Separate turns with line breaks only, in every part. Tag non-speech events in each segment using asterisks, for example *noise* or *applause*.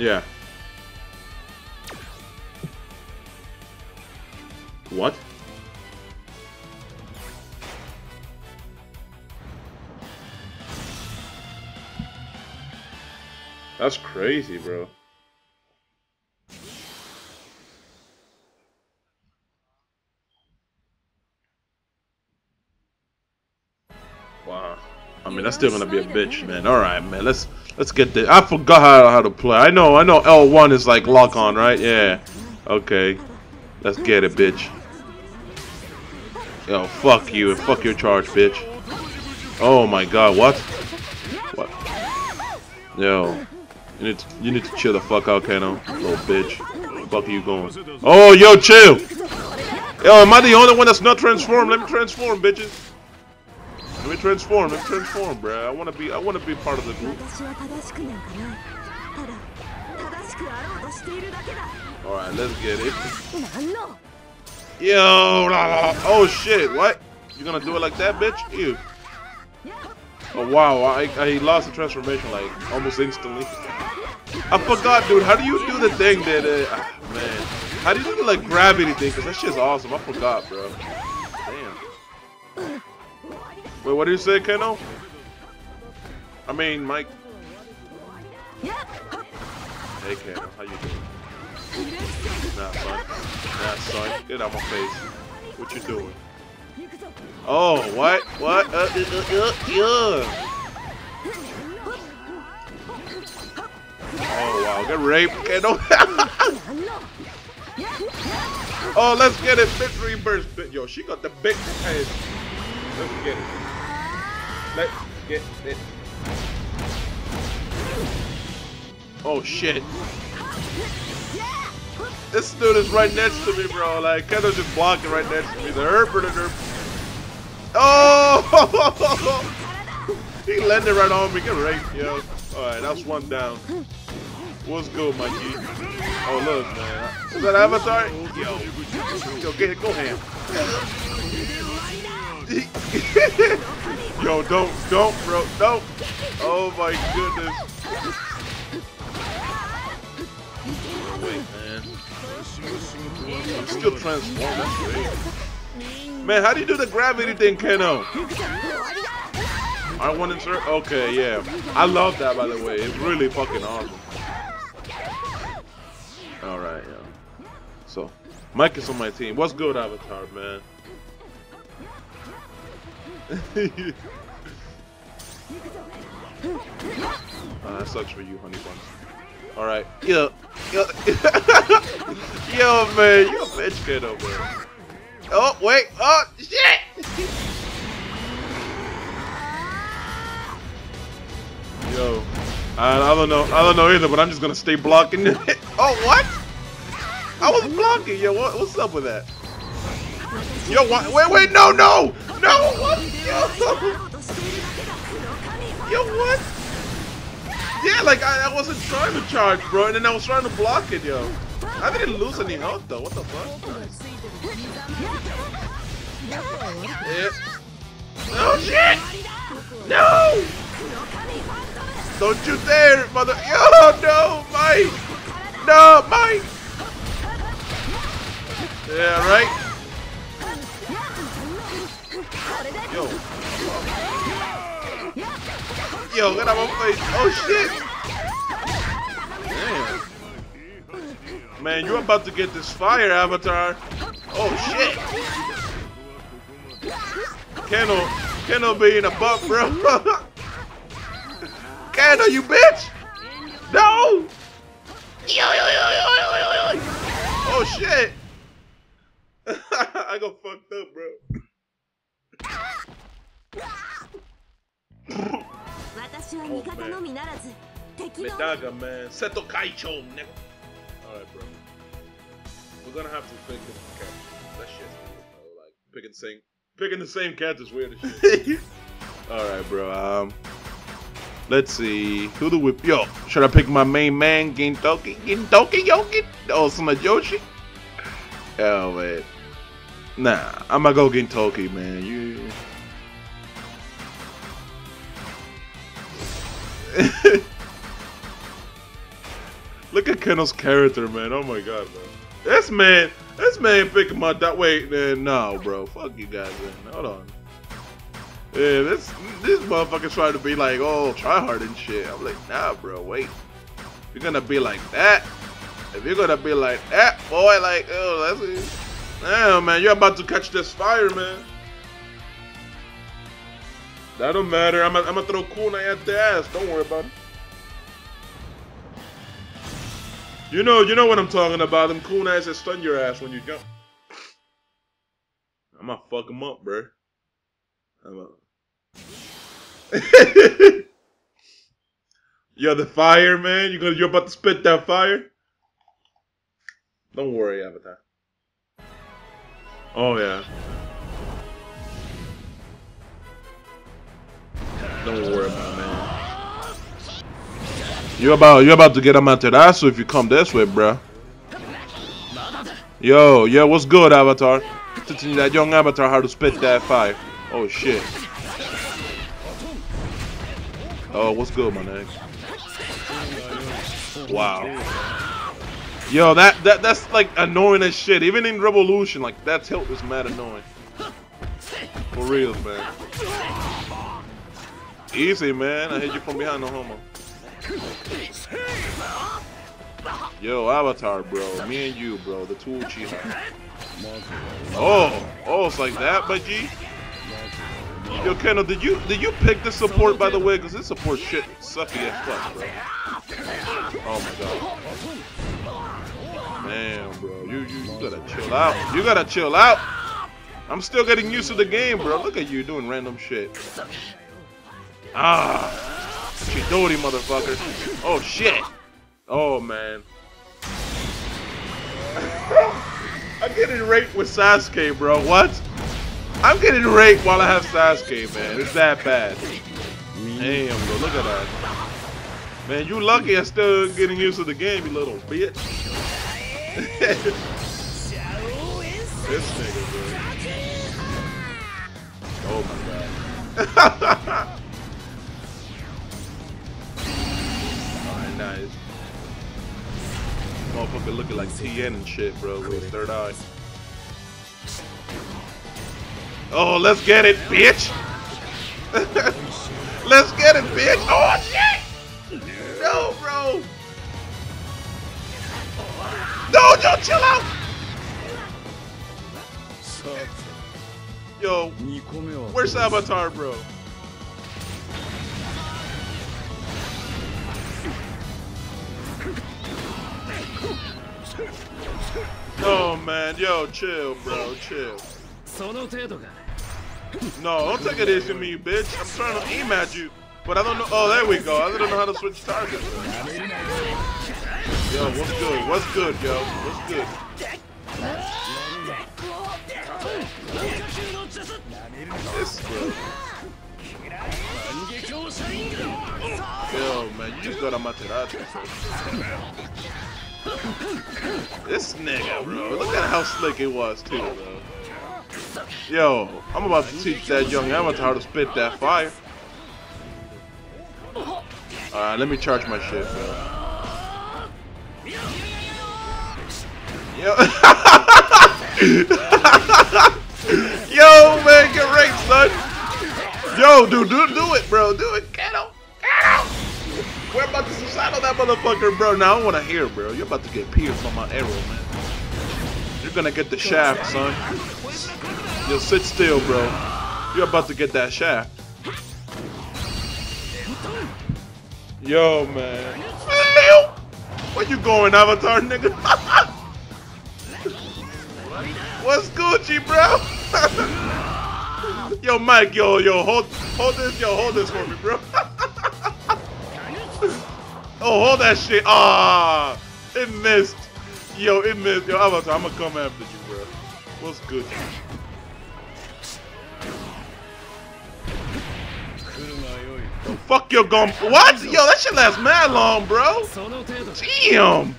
Yeah. What? That's crazy, bro. Wow. I mean, that's still gonna be a bitch, man. All right, man. Let's let's get this. I forgot how how to play. I know, I know. L1 is like lock on, right? Yeah. Okay. Let's get it, bitch. Yo, fuck you. And Fuck your charge, bitch. Oh my god, what? What? Yo. You need to, you need to chill the fuck out, Kano. Little bitch. Fuck are you going? Oh, yo, chill! Yo, am I the only one that's not transformed? Let me transform, bitches. Let me transform and transform, bruh. I wanna be I wanna be part of the group. Alright, let's get it. Yo. Oh shit, what? You gonna do it like that, bitch? Ew. Oh wow, I, I lost the transformation like almost instantly. I forgot, dude. How do you do the thing that, uh, ah, man? How do you do the like grab anything? Cause that shit's awesome. I forgot, bro. Wait, what did you say, Keno? I mean, Mike. Hey, Keno, how you doing? Nah, son. Nah, son. Get out of my face. What you doing? Oh, what? What? Uh, uh, uh, uh. Oh, wow. Get raped. Okay, *laughs* oh, let's get it. Burst. Bit. Yo, she got the big head. Let's get it. Let's get it. Oh, shit. This dude is right next to me, bro. Like, Kendo's just blocking right next to me. The herper, the herp. Oh! *laughs* he landed right on me. Get raped, yo. Alright, that's one down. What's good, my G? Oh, look, man. Is that Avatar? Yo. Yo, get it. Go ham. *laughs* *laughs* Yo, don't, don't, bro. Don't. Oh, my goodness. Wait, man. I'm still transforming. Man, how do you do the gravity thing, Keno? I want to Okay, yeah. I love that, by the way. It's really fucking awesome. All right, yeah. So, Mike is on my team. What's good, Avatar, man? Oh, *laughs* that sucks for you, honey buns. All right, yo, yo, *laughs* yo, man, you a bitch, kiddo, man. Oh, wait, oh, shit! Yo, I, I don't know, I don't know either, but I'm just gonna stay blocking it. *laughs* oh, what? I was blocking. Yo, what, what's up with that? Yo? Wait, wait, no, no, no, what? Yo, yo, what? Yeah, like I, I wasn't trying to charge, bro, and then I was trying to block it, yo. I didn't lose any health though. What the fuck? Yeah. Oh shit! No! Don't you dare, mother! Yo, no, Mike! No, Mike! Yeah, right. Yo, get out my face! Oh shit! Damn. Man, you're about to get this fire, Avatar. Oh shit! Keno, Keno being a butt, bro. *laughs* Keno, you bitch! No! Oh shit! *laughs* I got fucked up, bro.
私は味方のみならず敵の
Medaka, man. Seto Kaicho, nigga. Alright, bro. We're gonna have to pick the characters. That shit's weird, bro. Like, picking the same, picking the same characters weird as shit. *laughs* Alright, bro. Um, let's see. Who the whip Yo, should I pick my main man, Gintoki? Gintoki Yoki? Oh, Sunajoshi? Oh, man. Nah, I'm gonna go Gintoki, man. You... *laughs* Look at Keno's character, man. Oh my god, man. This man, this man picking my dot. Wait, man, no, bro. Fuck you guys, man. Hold on. Yeah, this this motherfucker's trying to be like, oh, try hard and shit. I'm like, nah, bro. Wait. If you're gonna be like that, if you're gonna be like that, boy, like, oh, that's it. Damn, man, you're about to catch this fire, man. That don't matter. I'm gonna throw kunai at the ass. Don't worry about it. You know, you know what I'm talking about. Them kunais that stun your ass when you jump. I'm gonna fuck them up, bro. I'm a... The fire, man. You gonna you're about to spit that fire? Don't worry, Avatar. Oh yeah. Don't worry about man. You about you about to get to so if you come this way, bruh. Yo, yo, what's good, Avatar? Teaching that young Avatar how to spit that fire. Oh shit. Oh, what's good, my nigga? Wow. Yo, that that that's like annoying as shit. Even in Revolution, like that tilt is mad annoying. For real, man. Easy, man. I hit you from behind, no homo. Yo, Avatar, bro. Me and you, bro. The two Uchiha. Oh, oh, it's like that, but G. Yo, Keno, did you did you pick the support by the way? Cause this support shit sucky as fuck, bro. Oh my god. Man, bro, you, you you gotta chill out. You gotta chill out. I'm still getting used to the game, bro. Look at you doing random shit. Ah, Chidori, motherfucker. Oh shit. Oh man. *laughs* I'm getting raped with Sasuke, bro. What? I'm getting raped while I have Sasuke, man. It's that bad. Damn, bro. Look at that. Man, you lucky I'm still getting used to the game, you little bitch. *laughs* this nigga, bro. Oh my god. *laughs* Nice. Motherfucker looking like Tien and shit, bro, with his third eye. Oh, let's get it, bitch! *laughs* let's get it, bitch! Oh, shit! No, bro! No, yo, chill out! Yo, where's Avatar, bro? Oh man, yo, chill, bro, chill. No, don't take it easy to me, bitch. I'm trying to aim at you, but I don't know. Oh, there we go. I don't know how to switch targets. Yo, what's good? What's good, yo? What's good? This. Yo, man, you just got a Maserati. This nigga, bro. Look at how slick it was, too, bro. Yo, I'm about to teach that young amateur how to spit that fire. Alright, let me charge my shit, bro. Yo. *laughs* Yo, man, get raped, son. Yo, dude, do, do it, bro. Do it. About to suicidal that motherfucker, bro. Now I want to hear, bro. You're about to get pierced on my arrow, man. You're gonna get the shaft, son. Yo, sit still, bro. You're about to get that shaft. Yo, man. Where you going, Avatar, nigga? *laughs* What's Gucci, bro? *laughs* yo, Mike, yo, yo, hold, hold this, yo, hold this for me, bro. *laughs* oh, hold that shit. Ah, it missed. Yo, it missed. Yo, Avatar, I'm gonna come after you, bro. What's good? Fuck your gum. What? Yo, that shit lasts mad long, bro. Damn.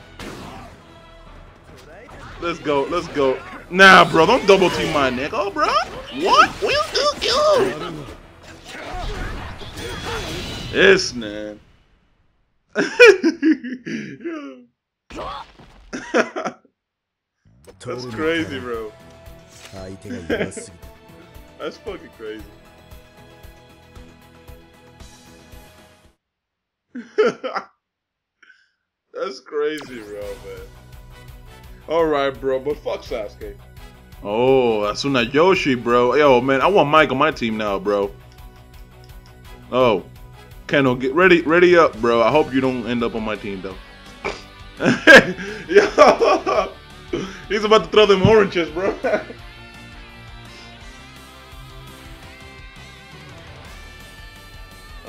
Let's go. Let's go. Nah, bro, don't double team my nigga, bro. What We'll do you? This man. *laughs* That's crazy, bro. *laughs* That's fucking crazy. *laughs* That's crazy, bro, man. Alright, bro, but fuck Sasuke. Oh, Asuna Yoshi, bro. Yo, man, I want Mike on my team now, bro. Oh. Keno, get ready ready up, bro. I hope you don't end up on my team, though. *laughs* Yo! He's about to throw them oranges, bro. *laughs*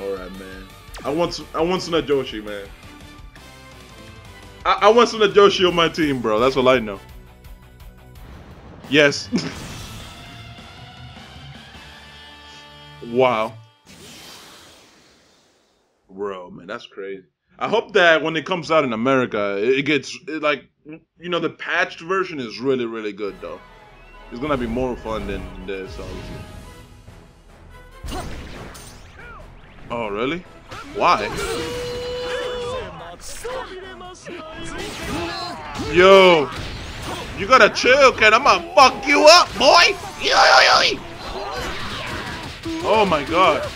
Alright, man. I want some, I want Suna Joshi, man. I, I want Suna Joshi on my team, bro. That's all I know. Yes. *laughs* wow. Bro, man, that's crazy. I hope that when it comes out in America, it, gets it like you know the patched version is really really good though. It's gonna be more fun than this, obviously. Oh really? Why? Yo, you gotta chill, kid. I'm gonna fuck you up, boy. Oh my god.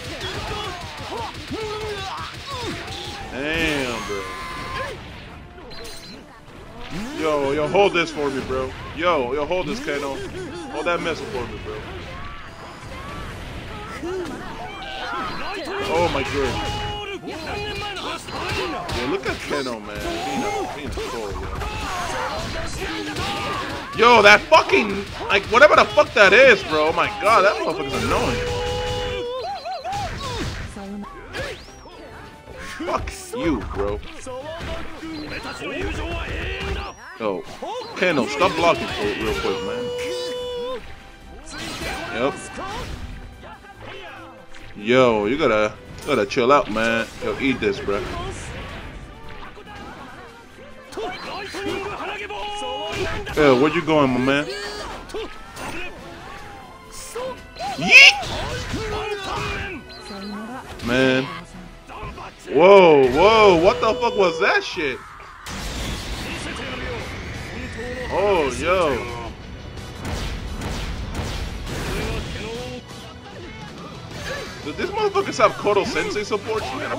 Damn, bro. Yo, yo, hold this for me, bro. Yo, yo, hold this, Kano. Hold that missile for me, bro. Oh my goodness. Yeah, look at Keno, man. Yo. Yo, that fucking, like, whatever the fuck that is, bro. Oh my god, that motherfucker's annoying. Fuck you, bro. Oh, Keno, stop blocking for it real quick, man. Yep. Yo, you gotta, gotta chill out, man. Yo, eat this, bro. Yo, where you going, my man? Yeet! Man. Whoa, whoa, what the fuck was that shit? Oh, yo. Do these motherfuckers have Koro Sensei support? Man,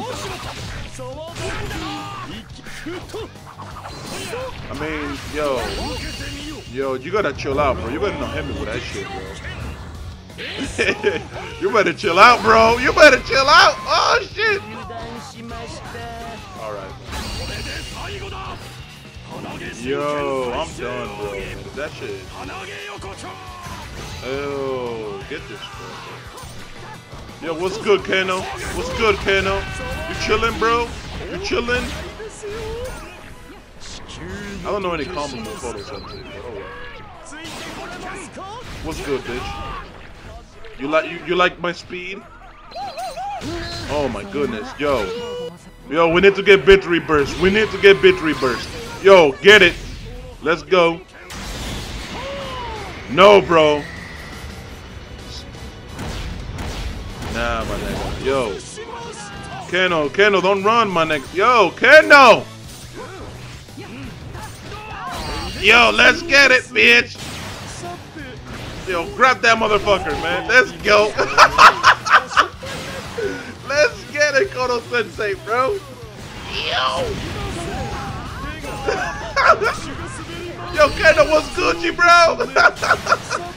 I mean, yo. Yo, you gotta chill out, bro. You better not hit me with that shit, bro. *laughs* you better chill out, bro. You better chill out. Oh, shit. Yo, I'm done, bro. That shit. Oh, get this, bro. Yo, what's good, Kano? What's good, Kano? You chilling, bro? You chilling? I don't know any photos up there, but oh well. What's good, bitch? You like you, you like my speed? Oh my goodness, yo. Yo, we need to get victory burst. We need to get victory burst. Yo, get it. Let's go. No, bro. Nah, my nigga. Yo. Keno, Keno, don't run, my nigga. Yo, Keno! Yo, let's get it, bitch! Yo, grab that motherfucker, man. Let's go. *laughs* let's get it, Koro Sensei, bro. Yo! Yo, Keno, what's Gucci, bro? *laughs*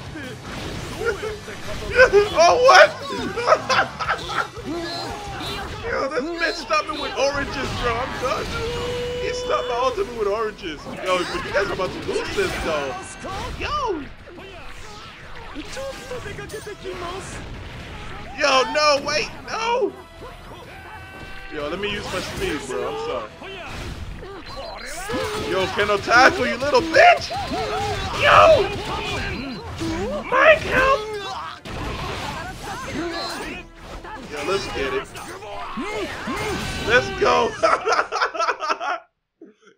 oh, what? *laughs* Yo, this bitch stopped me with oranges, bro. I'm done. He stopped my ultimate with oranges. Yo, but you guys are about to lose this, though. Yo! Yo, no, wait, no! Yo, let me use my speed, bro. I'm sorry. Yo, Kendall, tackle, you little bitch! Yo! Mike, help! Yo, let's get it. Let's go! *laughs*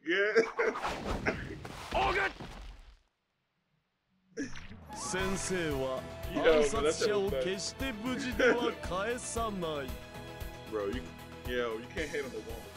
yeah. All good. Sensei wa. *laughs*
Bro, you, yo, you can't hit on the woman.